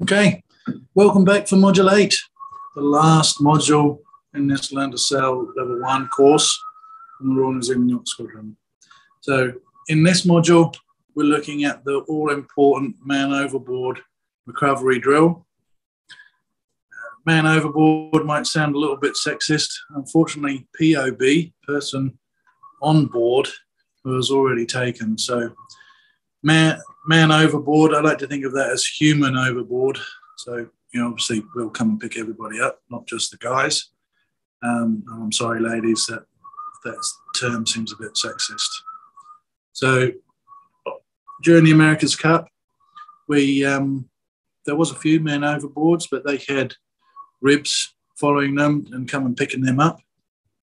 Okay, welcome back for Module 8, the last module in this Learn to Sail Level 1 course on the Royal New Zealand Yacht Squadron. So in this module, we're looking at the all-important man overboard recovery drill. Man overboard might sound a little bit sexist. Unfortunately, POB, person on board, was already taken. So man, man overboard, I like to think of that as human overboard. So, you know, obviously we'll come and pick everybody up, not just the guys. Um, I'm sorry, ladies, that that term seems a bit sexist. So during the America's Cup, we um, there was a few men overboards, but they had ribs following them and come and picking them up.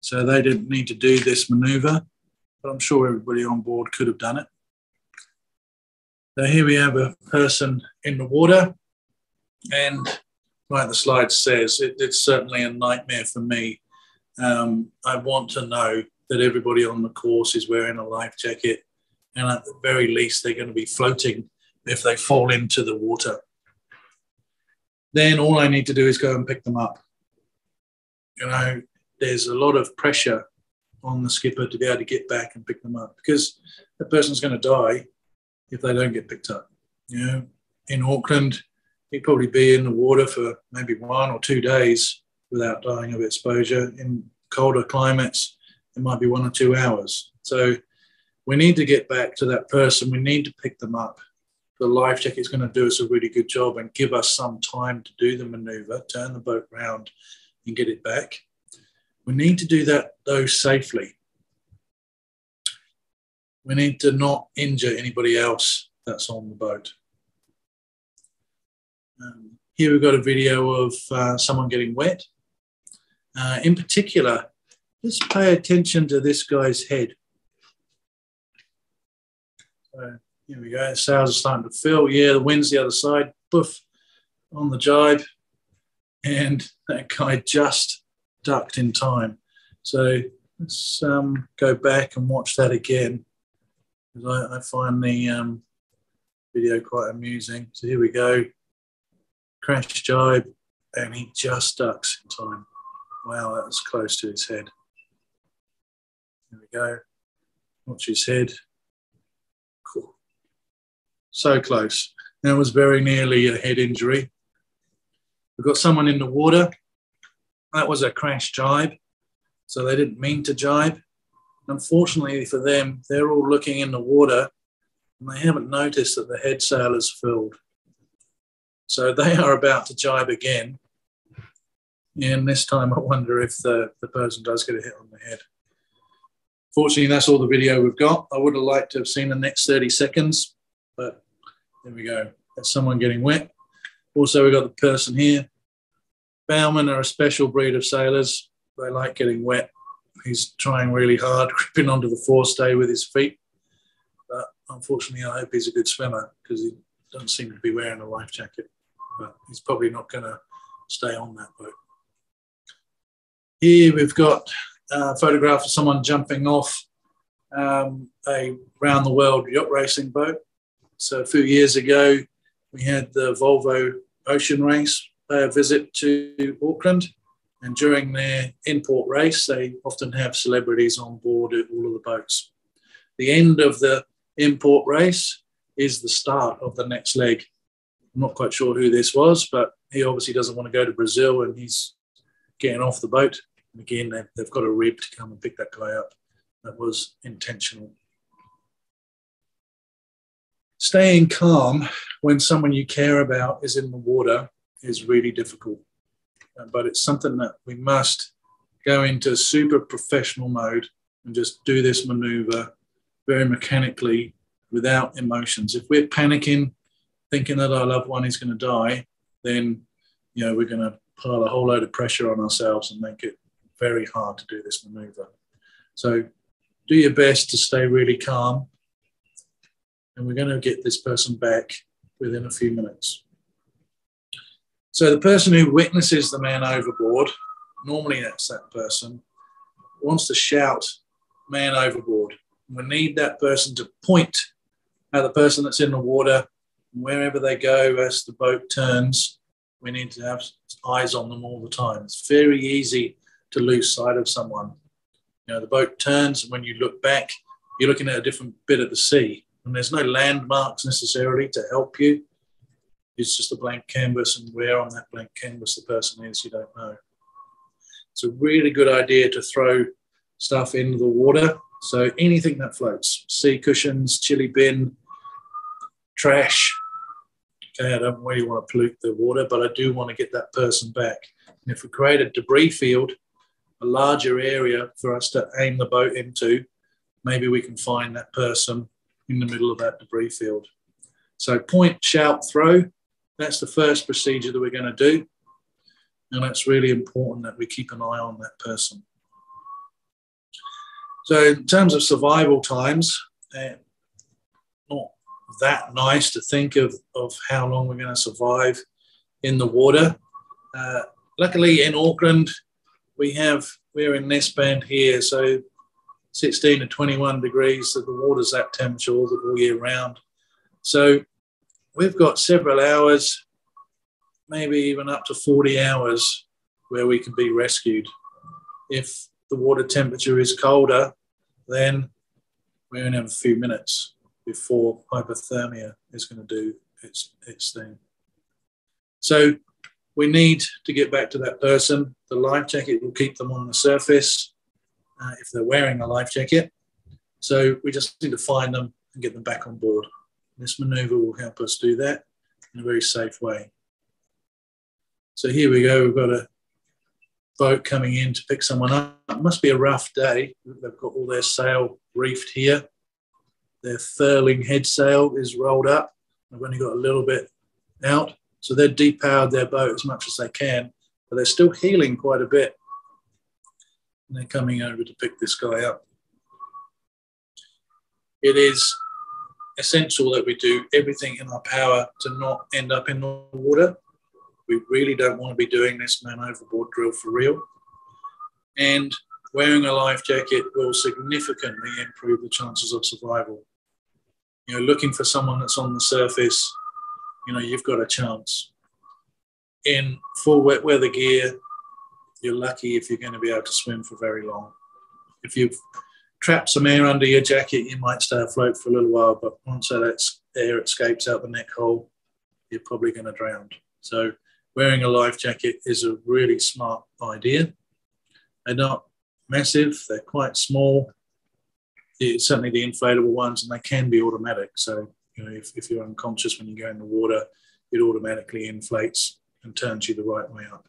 So they didn't need to do this maneuver, but I'm sure everybody on board could have done it. So here we have a person in the water, and like the slide says, it, it's certainly a nightmare for me. Um, I want to know that everybody on the course is wearing a life jacket, and at the very least, they're going to be floating if they fall into the water. Then all I need to do is go and pick them up. You know, there's a lot of pressure on the skipper to be able to get back and pick them up because the person's going to die if they don't get picked up. You know, in Auckland, he'd probably be in the water for maybe one or two days without dying of exposure. In colder climates, it might be one or two hours. So we need to get back to that person. We need to pick them up. The life jacket is going to do us a really good job and give us some time to do the maneuver, turn the boat round and get it back. We need to do that though safely we need to not injure anybody else that's on the boat. Um, here we've got a video of uh, someone getting wet. Uh, in particular, just pay attention to this guy's head. So here we go, the sails are starting to fill. Yeah, the wind's the other side, poof, on the jibe. And that guy just ducked in time. So let's um, go back and watch that again. I, I find the um, video quite amusing. So here we go. Crash jibe, and he just ducks in time. Wow, that was close to his head. Here we go. Watch his head. Cool. So close. That was very nearly a head injury. We've got someone in the water. That was a crash jibe. So they didn't mean to jibe. Unfortunately for them, they're all looking in the water and they haven't noticed that the head sail is filled. So they are about to jibe again. And this time I wonder if the, the person does get a hit on the head. Fortunately, that's all the video we've got. I would have liked to have seen the next 30 seconds, but there we go. That's someone getting wet. Also, we've got the person here. Bowmen are a special breed of sailors. They like getting wet he's trying really hard, gripping onto the forestay with his feet. But unfortunately, I hope he's a good swimmer because he doesn't seem to be wearing a life jacket. But he's probably not going to stay on that boat. Here we've got a photograph of someone jumping off um, a round the world yacht racing boat. So a few years ago, we had the Volvo Ocean Race pay a visit to Auckland and during their in-port race, they often have celebrities on board all of the boats. The end of the in-port race is the start of the next leg. I'm not quite sure who this was, but he obviously doesn't want to go to Brazil and he's getting off the boat. And again, they've got a rib to come and pick that guy up. That was intentional. Staying calm when someone you care about is in the water is really difficult but it's something that we must go into super professional mode and just do this maneuver very mechanically without emotions. If we're panicking, thinking that our loved one is going to die, then you know we're going to pile a whole load of pressure on ourselves and make it very hard to do this maneuver. So do your best to stay really calm, and we're going to get this person back within a few minutes. So the person who witnesses the man overboard, normally that's that person, wants to shout, man overboard. We need that person to point at the person that's in the water Wherever they go, as the boat turns, we need to have eyes on them all the time. It's very easy to lose sight of someone. You know, the boat turns, and when you look back, you're looking at a different bit of the sea, and there's no landmarks necessarily to help you. It's just a blank canvas, and where on that blank canvas the person is, you don't know. It's a really good idea to throw stuff into the water. So anything that floats, sea cushions, chili bin, trash, okay, I don't really want to pollute the water, but I do want to get that person back. And if we create a debris field, a larger area for us to aim the boat into, maybe we can find that person in the middle of that debris field. So point, shout, throw. That's the first procedure that we're going to do. And that's really important that we keep an eye on that person. So in terms of survival times, uh, not that nice to think of, of how long we're going to survive in the water. Uh, luckily, in Auckland, we have we're in this band here, so 16 to 21 degrees. So the water's that temperature all year round. So we've got several hours, maybe even up to 40 hours, where we can be rescued. If the water temperature is colder, then we only have a few minutes before hypothermia is going to do its, its thing. So we need to get back to that person. The life jacket will keep them on the surface uh, if they're wearing a life jacket. So we just need to find them and get them back on board. This maneuver will help us do that in a very safe way. So here we go. We've got a boat coming in to pick someone up. It must be a rough day. They've got all their sail reefed here. Their furling head sail is rolled up. They've only got a little bit out. So they've depowered their boat as much as they can, but they're still heeling quite a bit. And they're coming over to pick this guy up. It is essential that we do everything in our power to not end up in the water. We really don't want to be doing this man overboard drill for real. And wearing a life jacket will significantly improve the chances of survival you know, looking for someone that's on the surface, you know, you've got a chance. In full wet weather gear, you're lucky if you're going to be able to swim for very long. If you've trapped some air under your jacket, you might stay afloat for a little while, but once that air escapes out the neck hole, you're probably going to drown. So wearing a life jacket is a really smart idea. They're not massive, they're quite small, It's certainly the inflatable ones, and they can be automatic. So, you know, if, if you're unconscious when you go in the water, it automatically inflates and turns you the right way up.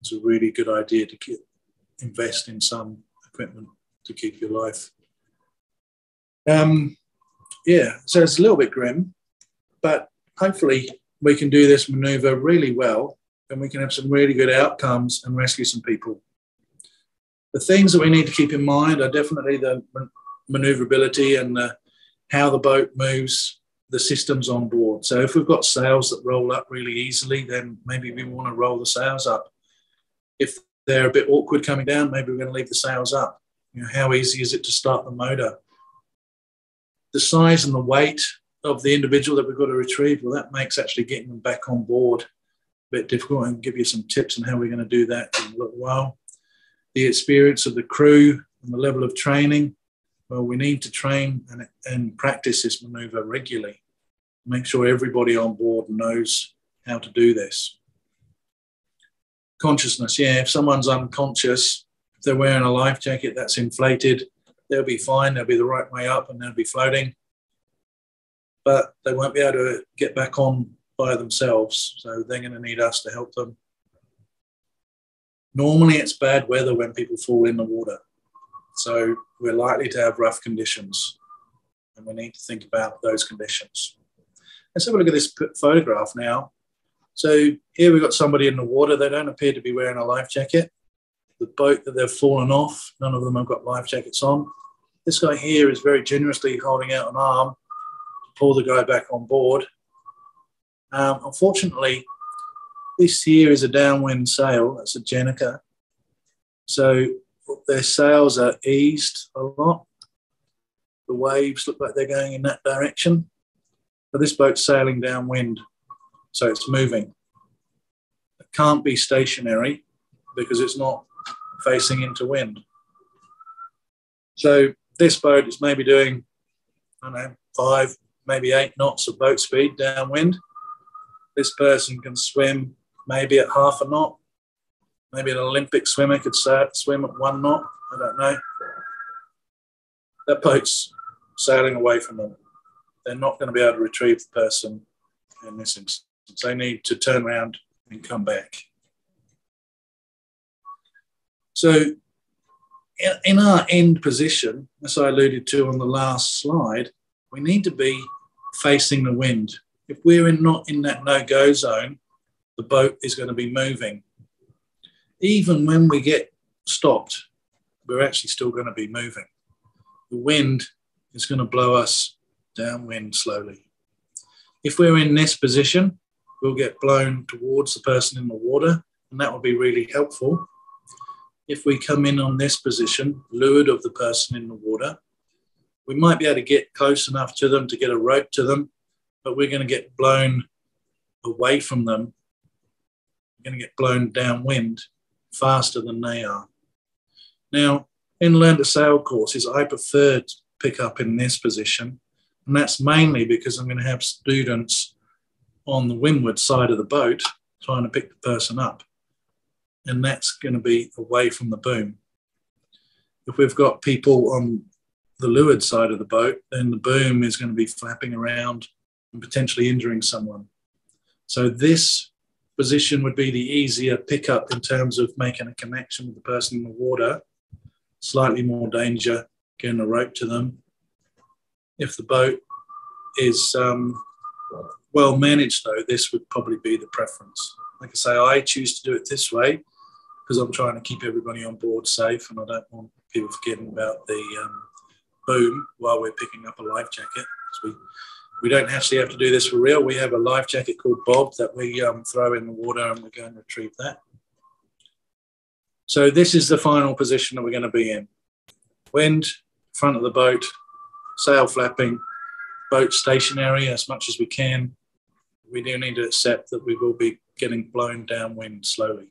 It's a really good idea to get, invest in some equipment to keep your life. Um, yeah, so it's a little bit grim, but hopefully we can do this maneuver really well and we can have some really good outcomes and rescue some people. The things that we need to keep in mind are definitely the maneuverability and the, how the boat moves, the systems on board. So if we've got sails that roll up really easily, then maybe we want to roll the sails up. If they're a bit awkward coming down, maybe we're going to leave the sails up. You know, how easy is it to start the motor? The size and the weight of the individual that we've got to retrieve, well, that makes actually getting them back on board a bit difficult and give you some tips on how we're going to do that in a little while the experience of the crew and the level of training. Well, we need to train and, and practice this maneuver regularly. Make sure everybody on board knows how to do this. Consciousness, yeah, if someone's unconscious, they're wearing a life jacket that's inflated, they'll be fine, they'll be the right way up and they'll be floating. But they won't be able to get back on by themselves. So they're going to need us to help them Normally, it's bad weather when people fall in the water. So we're likely to have rough conditions, and we need to think about those conditions. Let's have a look at this photograph now. So here we've got somebody in the water. They don't appear to be wearing a life jacket. The boat that they've fallen off, none of them have got life jackets on. This guy here is very generously holding out an arm to pull the guy back on board. Um, unfortunately, this here is a downwind sail. That's a gennaker. So their sails are eased a lot. The waves look like they're going in that direction. But this boat's sailing downwind, so it's moving. It can't be stationary because it's not facing into wind. So this boat is maybe doing, I don't know, five, maybe eight knots of boat speed downwind. This person can swim maybe at half a knot. Maybe an Olympic swimmer could swim at one knot. I don't know. That boat's sailing away from them. They're not going to be able to retrieve the person in this instance. They need to turn around and come back. So in our end position, as I alluded to on the last slide, we need to be facing the wind. If we're in, not in that no-go zone, the boat is going to be moving. Even when we get stopped, we're actually still going to be moving. The wind is going to blow us downwind slowly. If we're in this position, we'll get blown towards the person in the water, and that will be really helpful. If we come in on this position, leeward of the person in the water, we might be able to get close enough to them to get a rope to them, but we're going to get blown away from them. We're going to get blown downwind faster than they are. Now, in Learn to Sail courses, I prefer to pick up in this position, and that's mainly because I'm going to have students on the windward side of the boat trying to pick the person up and that's going to be away from the boom. If we've got people on the leeward side of the boat, then the boom is going to be flapping around and potentially injuring someone. So this position would be the easier pickup in terms of making a connection with the person in the water. Slightly more danger getting a rope to them. If the boat is um, well managed, though, this would probably be the preference. Like I say, I choose to do it this way because I'm trying to keep everybody on board safe and I don't want people forgetting about the um, boom while we're picking up a life jacket. We, we don't actually have to do this for real. We have a life jacket called Bob that we um, throw in the water and we're going to retrieve that. So this is the final position that we're going to be in. Wind, front of the boat, sail flapping, boat stationary as much as we can. We do need to accept that we will be getting blown downwind slowly.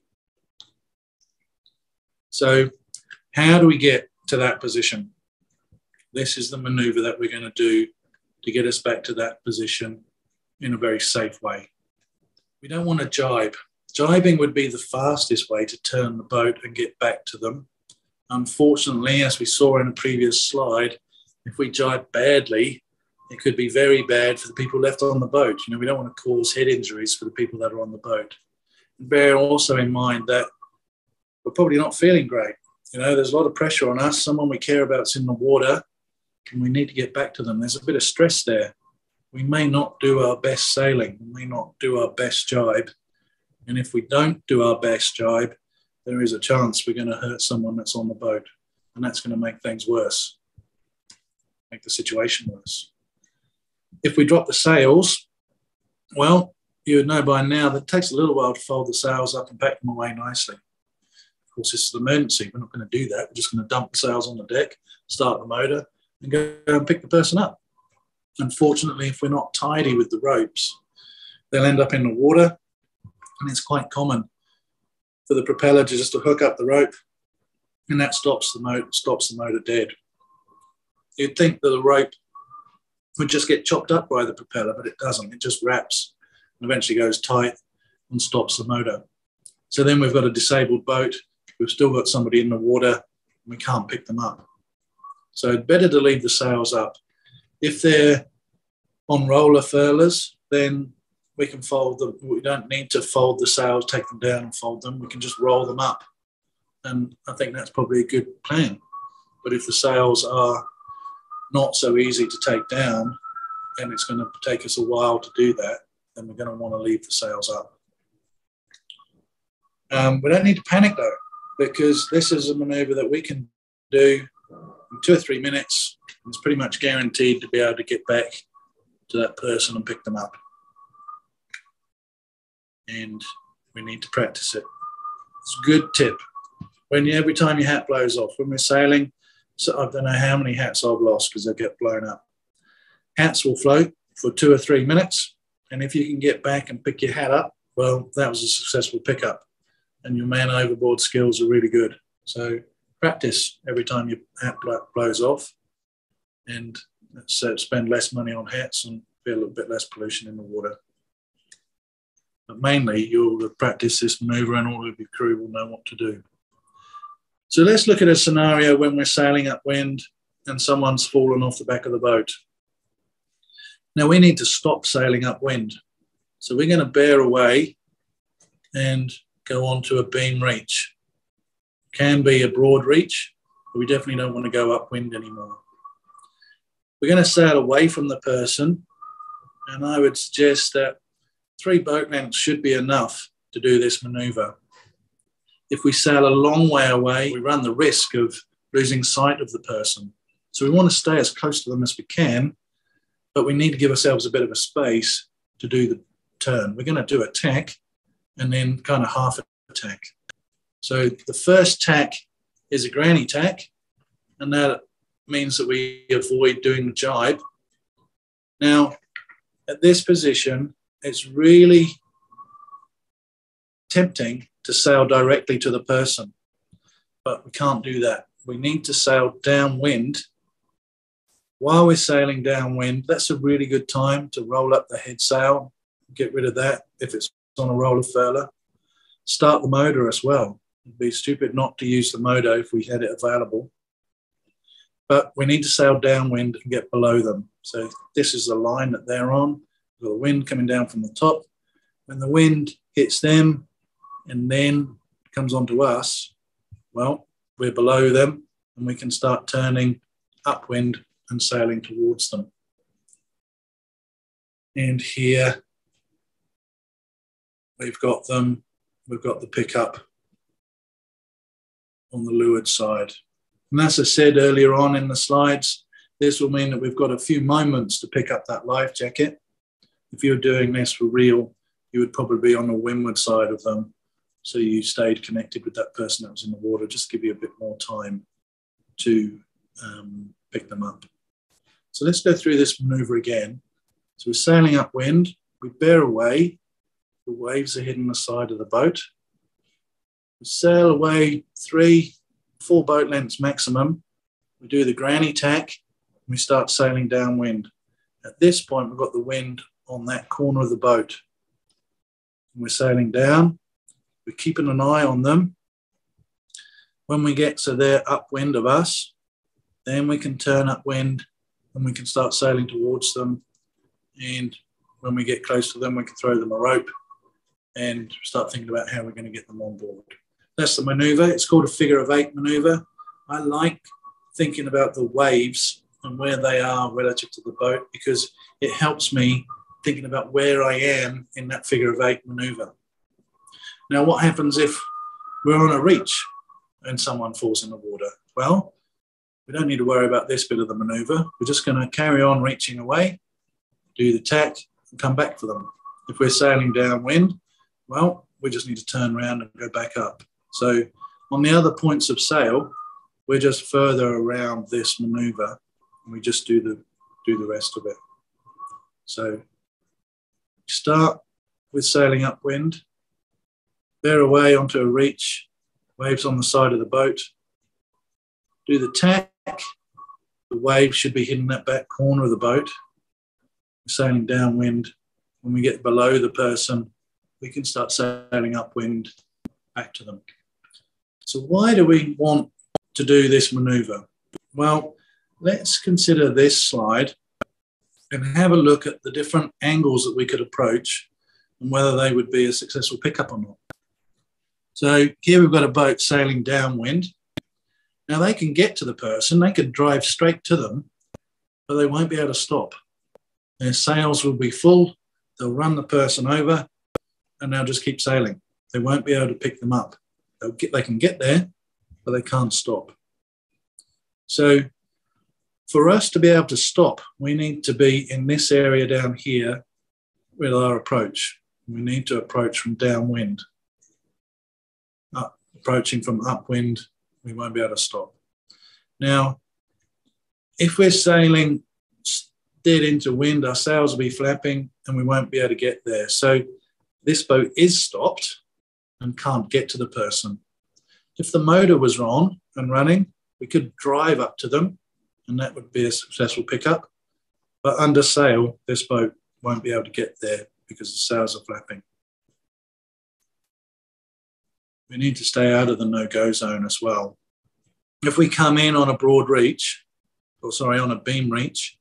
So, how do we get to that position? This is the maneuver that we're going to do to get us back to that position in a very safe way. We don't want to jibe. Jibing would be the fastest way to turn the boat and get back to them. Unfortunately, as we saw in a previous slide, if we jibe badly, it could be very bad for the people left on the boat. You know, we don't want to cause head injuries for the people that are on the boat. Bear also in mind that we're probably not feeling great. You know, there's a lot of pressure on us. Someone we care about's in the water, and we need to get back to them. There's a bit of stress there. We may not do our best sailing. We may not do our best jibe. And if we don't do our best jibe, there is a chance we're going to hurt someone that's on the boat. And that's going to make things worse, make the situation worse. If we drop the sails, well, you would know by now that it takes a little while to fold the sails up and pack them away nicely. Course, this is an emergency. We're not going to do that. We're just going to dump the sails on the deck, start the motor, and go and pick the person up. Unfortunately, if we're not tidy with the ropes, they'll end up in the water, and it's quite common for the propeller to just to hook up the rope, and that stops the motor stops the motor dead. You'd think that the rope would just get chopped up by the propeller, but it doesn't. It just wraps and eventually goes tight and stops the motor. So then we've got a disabled boat We've still got somebody in the water and we can't pick them up. So better to leave the sails up. If they're on roller furlers, then we can fold them. We don't need to fold the sails, take them down and fold them. We can just roll them up. And I think that's probably a good plan. But if the sails are not so easy to take down and it's going to take us a while to do that, then we're going to want to leave the sails up. Um, we don't need to panic though because this is a maneuver that we can do in two or three minutes. It's pretty much guaranteed to be able to get back to that person and pick them up. And we need to practice it. It's a good tip. When you, every time your hat blows off, when we're sailing, so I don't know how many hats I've lost because they get blown up. Hats will float for two or three minutes. And if you can get back and pick your hat up, well, that was a successful pickup. And your man overboard skills are really good. So practice every time your hat blows off and so spend less money on hats and feel a bit less pollution in the water. But mainly, you'll practice this maneuver and all of your crew will know what to do. So let's look at a scenario when we're sailing upwind and someone's fallen off the back of the boat. Now we need to stop sailing upwind. So we're going to bear away and go on to a beam reach. Can be a broad reach, but we definitely don't want to go upwind anymore. We're going to sail away from the person, and I would suggest that three boat lengths should be enough to do this maneuver. If we sail a long way away, we run the risk of losing sight of the person. So we want to stay as close to them as we can, but we need to give ourselves a bit of a space to do the turn. We're going to do a tack and then kind of half a tack. So the first tack is a granny tack, and that means that we avoid doing the jibe. Now, at this position, it's really tempting to sail directly to the person, but we can't do that. We need to sail downwind. While we're sailing downwind, that's a really good time to roll up the head sail, get rid of that if it's on a roller furler. Start the motor as well. It'd be stupid not to use the motor if we had it available. But we need to sail downwind and get below them. So this is the line that they're on. with The wind coming down from the top. When the wind hits them, and then comes onto us, well, we're below them and we can start turning upwind and sailing towards them. And here we've got them, we've got the pickup on the leeward side. And as I said earlier on in the slides, this will mean that we've got a few moments to pick up that life jacket. If you're doing this for real, you would probably be on the windward side of them so you stayed connected with that person that was in the water, just give you a bit more time to um, pick them up. So let's go through this maneuver again. So we're sailing upwind, we bear away, the waves are hitting the side of the boat. We sail away three, four boat lengths maximum. We do the granny tack, we start sailing downwind. At this point, we've got the wind on that corner of the boat. We're sailing down, we're keeping an eye on them. When we get to their upwind of us, then we can turn upwind and we can start sailing towards them. And when we get close to them, we can throw them a rope and start thinking about how we're going to get them on board. That's the maneuver. It's called a figure of eight maneuver. I like thinking about the waves and where they are relative to the boat because it helps me thinking about where I am in that figure of eight maneuver. Now, what happens if we're on a reach and someone falls in the water? Well, we don't need to worry about this bit of the maneuver. We're just going to carry on reaching away, do the tack, and come back for them. If we're sailing downwind, well, we just need to turn around and go back up. So on the other points of sail, we're just further around this maneuver and we just do the do the rest of it. So start with sailing upwind, bear away onto a reach, waves on the side of the boat. Do the tack, the wave should be hitting that back corner of the boat. sailing downwind. When we get below the person, we can start sailing upwind back to them. So, why do we want to do this maneuver? Well, let's consider this slide and have a look at the different angles that we could approach and whether they would be a successful pickup or not. So here we've got a boat sailing downwind. Now they can get to the person, they can drive straight to them, but they won't be able to stop. Their sails will be full, they'll run the person over, and they'll just keep sailing. They won't be able to pick them up. They'll get, they can get there, but they can't stop. So for us to be able to stop, we need to be in this area down here with our approach. We need to approach from downwind approaching from upwind, we won't be able to stop. Now, if we're sailing dead into wind, our sails will be flapping and we won't be able to get there. So this boat is stopped and can't get to the person. If the motor was on and running, we could drive up to them and that would be a successful pickup. But under sail, this boat won't be able to get there because the sails are flapping. We need to stay out of the no-go zone as well. If we come in on a broad reach, or sorry, on a beam reach,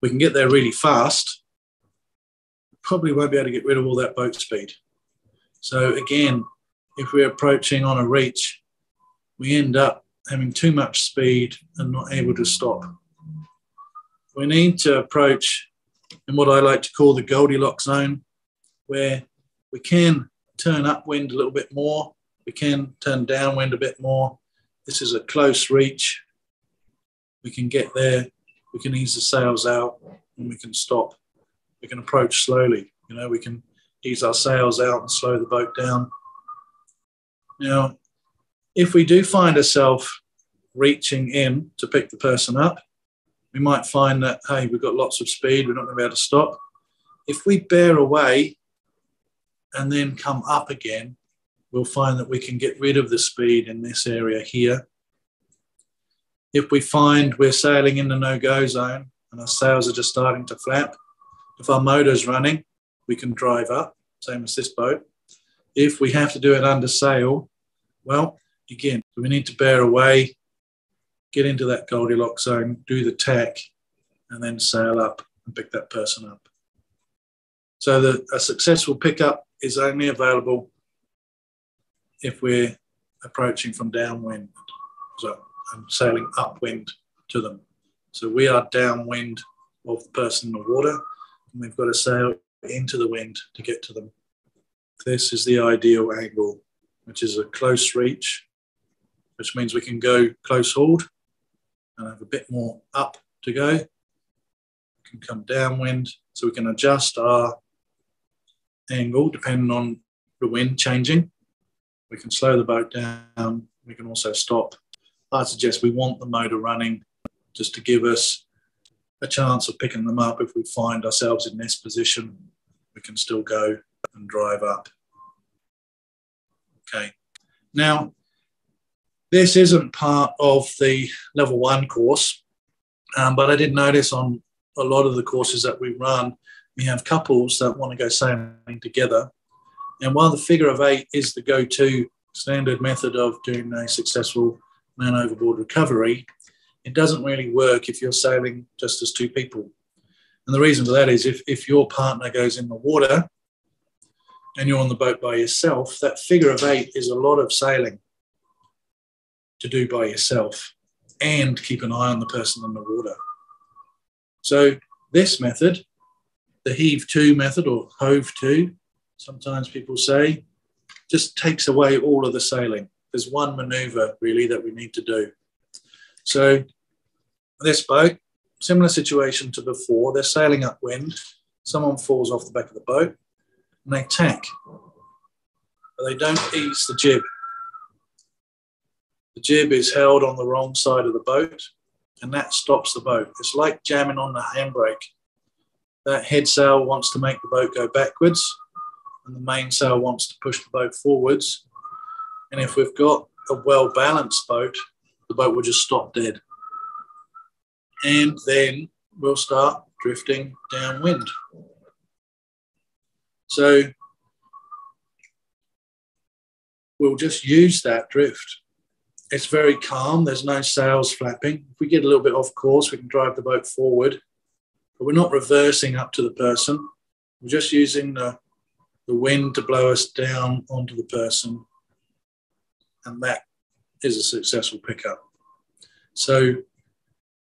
we can get there really fast. Probably won't be able to get rid of all that boat speed. So again, if we're approaching on a reach, we end up having too much speed and not able to stop. We need to approach in what I like to call the Goldilocks zone, where we can turn upwind a little bit more, we can turn downwind a bit more. This is a close reach. We can get there, we can ease the sails out, and we can stop. We can approach slowly. You know, we can ease our sails out and slow the boat down. Now, if we do find ourselves reaching in to pick the person up, we might find that, hey, we've got lots of speed, we're not going to be able to stop. If we bear away and then come up again, we'll find that we can get rid of the speed in this area here. If we find we're sailing in the no-go zone and our sails are just starting to flap, if our motor's running, we can drive up, same as this boat. If we have to do it under sail, well, again, we need to bear away, get into that Goldilocks zone, do the tack, and then sail up and pick that person up. So the, a successful pickup is only available if we're approaching from downwind, so I'm sailing upwind to them. So we are downwind of the person in the water, and we've got to sail into the wind to get to them. This is the ideal angle, which is a close reach, which means we can go close hauled and have a bit more up to go. We can come downwind, so we can adjust our angle depending on the wind changing. We can slow the boat down. We can also stop. I suggest we want the motor running just to give us a chance of picking them up if we find ourselves in this position. We can still go and drive up. Okay. Now, this isn't part of the level one course, um, but I did notice on a lot of the courses that we run, we have couples that want to go sailing together. And while the figure of eight is the go to standard method of doing a successful man overboard recovery, it doesn't really work if you're sailing just as two people. And the reason for that is if, if your partner goes in the water and you're on the boat by yourself, that figure of eight is a lot of sailing to do by yourself and keep an eye on the person in the water. So, this method, the heave to method or hove to, sometimes people say, just takes away all of the sailing. There's one maneuver really that we need to do. So, this boat, similar situation to before, they're sailing upwind. Someone falls off the back of the boat and they tack, but they don't ease the jib. The jib is held on the wrong side of the boat and that stops the boat. It's like jamming on the handbrake. That head sail wants to make the boat go backwards and the mainsail wants to push the boat forwards. And if we've got a well balanced boat, the boat will just stop dead. And then we'll start drifting downwind. So we'll just use that drift. It's very calm, there's no sails flapping. If we get a little bit off course, we can drive the boat forward, but we're not reversing up to the person. We're just using the the wind to blow us down onto the person, and that is a successful pickup. So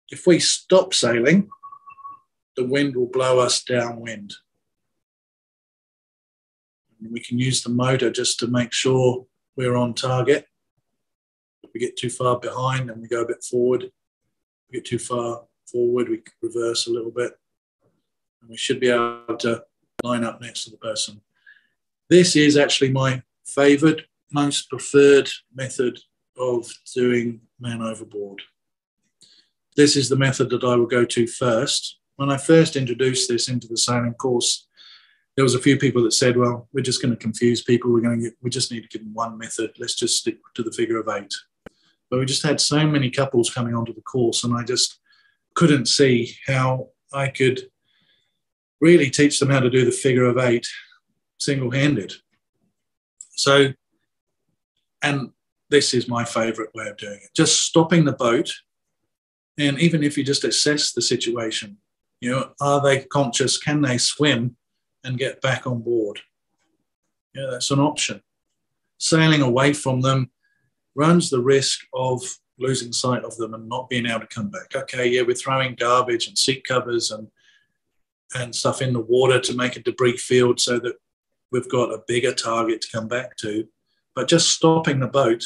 if we stop sailing, the wind will blow us downwind. And we can use the motor just to make sure we're on target. If we get too far behind and we go a bit forward, if we get too far forward, we reverse a little bit. And we should be able to line up next to the person. This is actually my favorite, most preferred method of doing man overboard. This is the method that I will go to first when I first introduced this into the sailing course, there was a few people that said, "Well, we're just going to confuse people. We're going to get, we just need to give them one method. Let's just stick to the figure of eight. But we just had so many couples coming onto the course, and I just couldn't see how I could really teach them how to do the figure of eight single-handed. So, and this is my favorite way of doing it: just stopping the boat, and even if you just assess the situation, you know, are they conscious? Can they swim and get back on board? Yeah, that's an option. Sailing away from them runs the risk of losing sight of them and not being able to come back. Okay, yeah, we're throwing garbage and seat covers and and stuff in the water to make a debris field so that we've got a bigger target to come back to. But just stopping the boat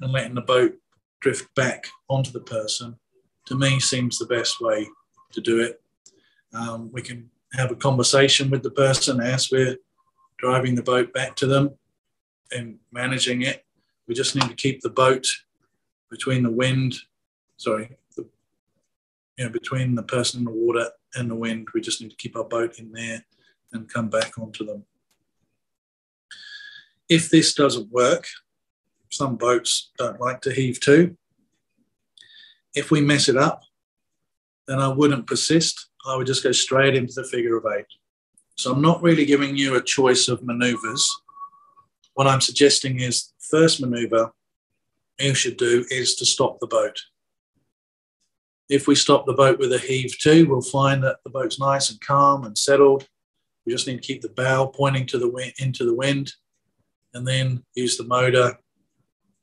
and letting the boat drift back onto the person, to me, seems the best way to do it. Um, we can have a conversation with the person as we're driving the boat back to them and managing it. We just need to keep the boat between the wind, sorry, the, you know, between the person in the water and the wind. We just need to keep our boat in there and come back onto them. If this doesn't work, some boats don't like to heave to. If we mess it up, then I wouldn't persist. I would just go straight into the figure of eight. So I'm not really giving you a choice of maneuvers. What I'm suggesting is first maneuver you should do is to stop the boat. If we stop the boat with a heave to, we'll find that the boat's nice and calm and settled. We just need to keep the bow pointing to the wind, into the wind and then use the motor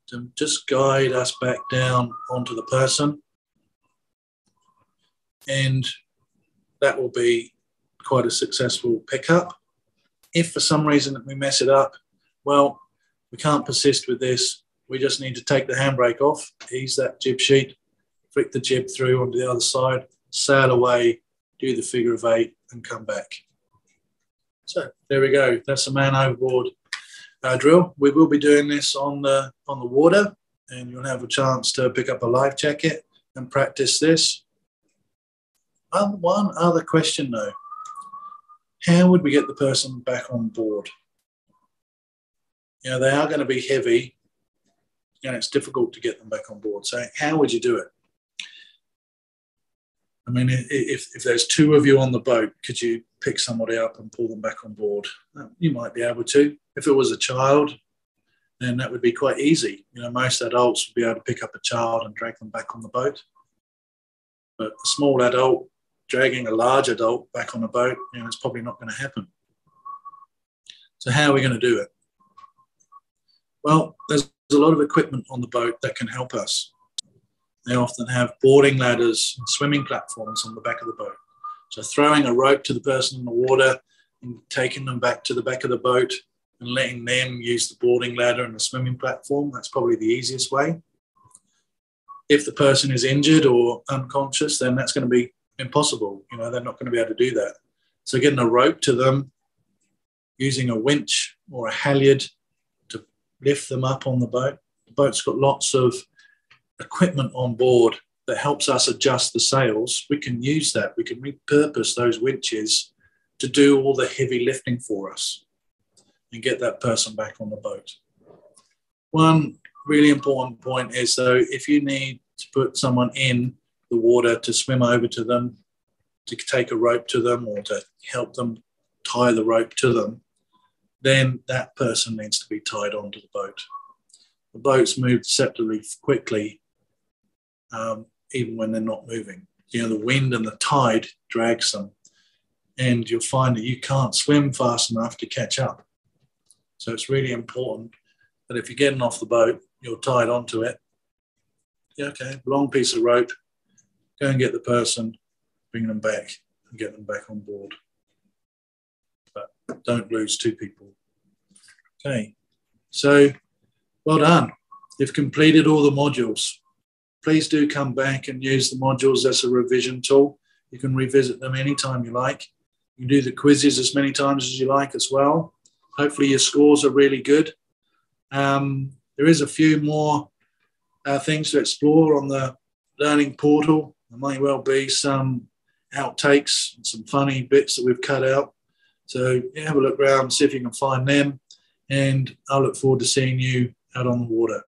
to just guide us back down onto the person. And that will be quite a successful pickup. If for some reason we mess it up, well, we can't persist with this. We just need to take the handbrake off, ease that jib sheet, flick the jib through onto the other side, sail away, do the figure of eight, and come back. So there we go. That's a man overboard uh, drill. We will be doing this on the on the water, and you'll have a chance to pick up a life jacket and practice this. Um, one other question though: How would we get the person back on board? You know, they are going to be heavy, and it's difficult to get them back on board. So, how would you do it? I mean, if, if there's two of you on the boat, could you pick somebody up and pull them back on board? You might be able to. If it was a child, then that would be quite easy. You know, most adults would be able to pick up a child and drag them back on the boat. But a small adult dragging a large adult back on a boat, you know, it's probably not going to happen. So how are we going to do it? Well, there's a lot of equipment on the boat that can help us. They often have boarding ladders and swimming platforms on the back of the boat. So throwing a rope to the person in the water and taking them back to the back of the boat and letting them use the boarding ladder and the swimming platform, that's probably the easiest way. If the person is injured or unconscious, then that's going to be impossible. You know, they're not going to be able to do that. So getting a rope to them, using a winch or a halyard to lift them up on the boat. The boat's got lots of equipment on board that helps us adjust the sails, we can use that. We can repurpose those winches to do all the heavy lifting for us and get that person back on the boat. One really important point is though, if you need to put someone in the water to swim over to them, to take a rope to them, or to help them tie the rope to them, then that person needs to be tied onto the boat. The boats move deceptively quickly um, even when they're not moving. You know, the wind and the tide drags them, and you'll find that you can't swim fast enough to catch up. So it's really important that if you're getting off the boat, you're tied onto it. Yeah, okay, long piece of rope. Go and get the person, bring them back, and get them back on board. But don't lose two people. Okay, so well done. You've completed all the modules please do come back and use the modules as a revision tool. You can revisit them anytime you like. You can do the quizzes as many times as you like as well. Hopefully, your scores are really good. Um, there is a few more uh, things to explore on the learning portal. There might well be some outtakes, and some funny bits that we've cut out. So yeah, have a look around, see if you can find them. And I look forward to seeing you out on the water.